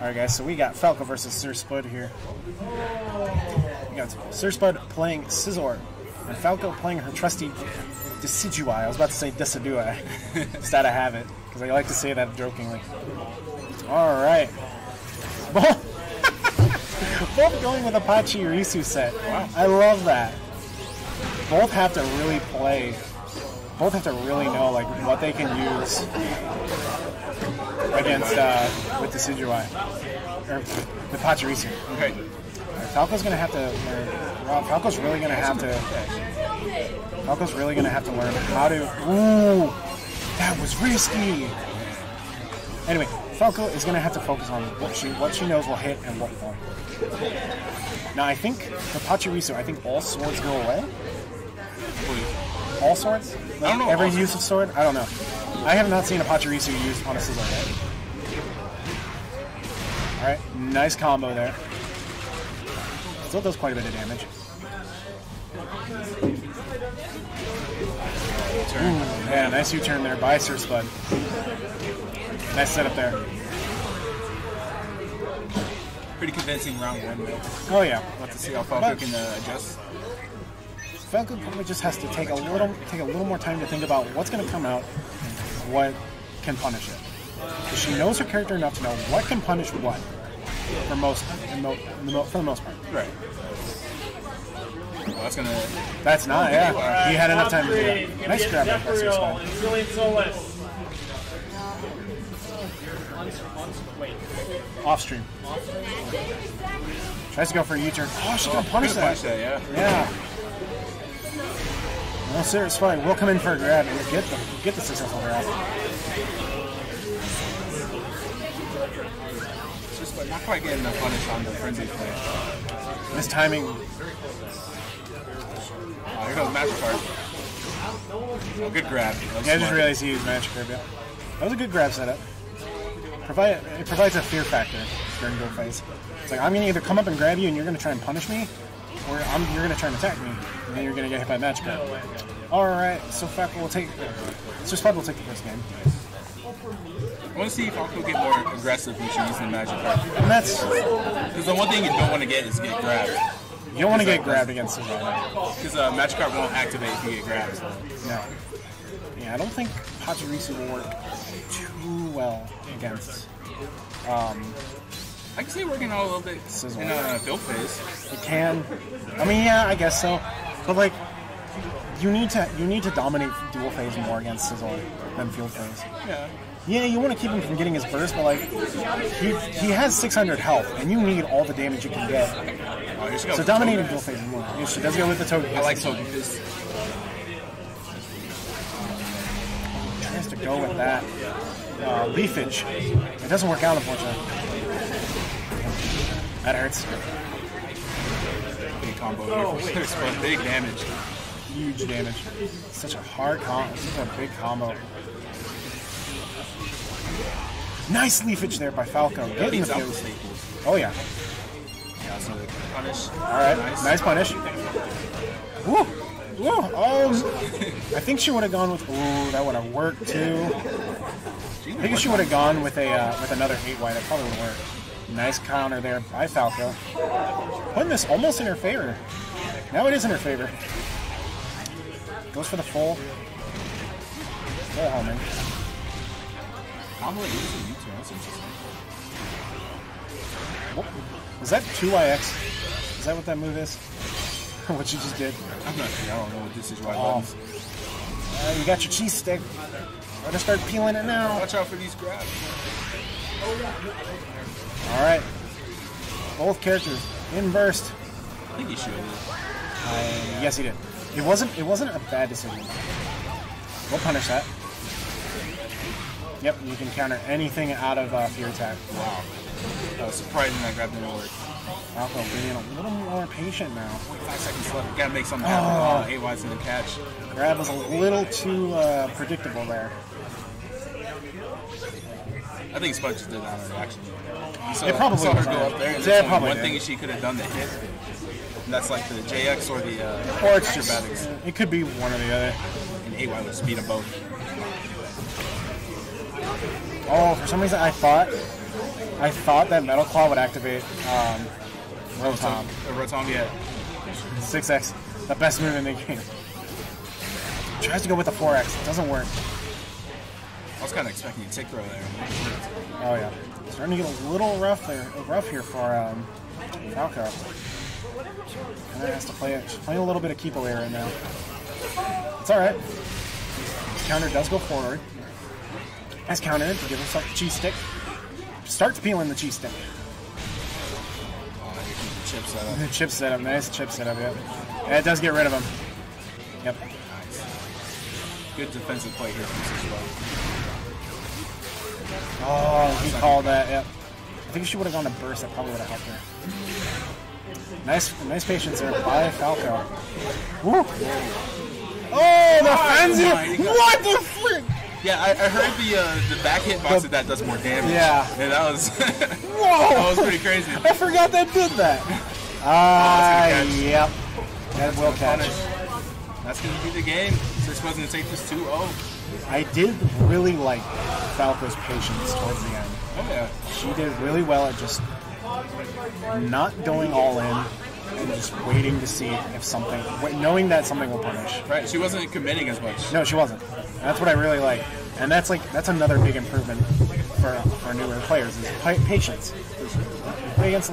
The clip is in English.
Alright guys, so we got Falco versus Sir Spud here. We got Sir Spud playing Scizor, and Falco playing her trusty Decidueye. I was about to say Decidua. Instead I have it, because I like to say that jokingly. Alright. Both both going with a Pachirisu set. Wow. I love that. Both have to really play. Both have to really know like what they can use against uh, with the Decidueye. Or the Pachirisu. Okay. Falco's gonna have to learn. Falco's really gonna have to. Falco's really gonna have to learn how to. Ooh, that was risky. Anyway, Falco is gonna have to focus on what she what she knows will hit and what won't. Now I think the Pachirisu, I think all swords go away. All swords? Like I don't know. Every use of sword? I don't know. I have not seen a Pachirisu used on a Scizor yet. Alright, nice combo there. Still does quite a bit of damage. Turn. Yeah, nice U-turn there by Sir Spud. Nice setup there. Pretty convincing round one though. Oh yeah. Let's see how Falco But- can uh, adjust. Falco probably just has to take a little take a little more time to think about what's going to come out, what can punish it. 'Cause she knows her character enough to know what can punish what. For most, in mo- in the for the most part. Right. Well, that's gonna. That's not. Yeah, he had enough time to do that. Nice grab there by Sir Spud. and Julian Solis. Wait. Off stream. Tries to go for a U-turn. Oh, she's gonna punish Good that. punish that, yeah. Yeah. No, serious fight. We'll come in for a grab and we'll get the we'll get the successful grab. It's just like not quite getting the punish on the frenzy play. This timing. Oh, here goes Magikarp. Oh, good grab. Yeah, I just realized he used Magikarp. Yeah. That was a good grab setup. Provide it provides a fear factor during duel phase. It's like I'm gonna either come up and grab you and you're gonna try and punish me, or I'm, you're gonna try and attack me, and then you're gonna get hit by Magikarp. All right, so Falco will take. So Spud will take the first game, I want to see if Falco get more aggressive when she's using Magikarp. and that's Because the one thing you don't want to get is get grabbed. you don't want to get grabbed against Scizor. Because uh, Magikarp won't activate if you get grabbed. So. No. Yeah, I don't think Pachirisu will work too well against. Um, I can see working out a little bit in a build phase. it can. I mean, yeah, I guess so. But like, you need to you need to dominate duel phase more against Scizor than field phase. Yeah. Yeah, you want to keep him from getting his burst, but like, he, he has 600 health, and you need all the damage you can get. Oh. So dominating duel phase more. She does go with the token. I like Token. Tries to go with that uh, leafage. It doesn't work out, unfortunately. That hurts. Big combo here for Sir Spud. Big damage. Huge damage. Such a hard combo. Such a big combo. Nice leafage there by Falco. Getting the out the field. staples. Oh yeah. Yeah, so punish. All right. Nice, punish. Woo. Woo. Oh. I think she would have gone with. Ooh, that would have worked too. I think she would have gone with a uh, with another eight white. That probably would work. Nice counter there by Falco. Putting this almost in her favor. Now it is in her favor. Goes for the full. Full homing. Like using U-turn. That's interesting. Is that 2YX? Is that what that move is? what you just did? I'm not sure. I don't know what this is right Oh. Uh, you got your cheese stick. Better start peeling it now. Watch out for these grabs. All right. Both characters in burst. I think he should. Uh, yes, he did. It wasn't. It wasn't a bad decision. We'll punish that. Yep, you can counter anything out of uh, fear attack. Wow. Uh, surprising that grab didn't work. Falco being a little more patient now. Five seconds left. Gotta make something happen. Oh, AY's gonna catch. Grab was a little too uh, predictable there. I think Spud just did that on. You saw, It probably saw her go up there. And Yeah, probably one did. thing she could have done to hit. And that's like the JX or the uh, Or it's just. acrobatics. It could be one or the other. And AY would speed them both. Oh, for some reason I thought I thought that Metal Claw would activate um, Rotom. Rotom, yeah. 6x, the best move in the game. Tries to go with the 4x, doesn't work. I was kind of expecting a tick throw there. Oh yeah, starting to get a little rough there, rough here for um, Falco. Of has to play it. Playing a little bit of keep away right now. It's all right. Counter does go forward. Has countered to give herself the cheese stick. Starts peeling the cheese stick. Oh, the chip setup. The chip setup, nice chip setup. Yep. Yeah, it does get rid of him. Yep. Good defensive play here from Scizor. Oh, he called that. Yep. I think she would have gone to burst. That probably would have helped her. Nice, nice patience there by Falco. Woo. Oh, the frenzy! my What the frick? Yeah, I, I heard the uh, the back hit box of that does more damage. Yeah. Yeah, that was Whoa! that was pretty crazy. I forgot that did that. Ah, that's gonna yep. That will catch. Punish. That's gonna be the game. Scizor's gonna take this oh. 2-0. I did really like Falco's patience towards the end. Oh yeah. She did really well at just not going all in and just waiting to see if something, knowing that something will punish. Right. She wasn't committing as much. No, she wasn't. That's what I really like, and that's like that's another big improvement for for newer players is patience. Play against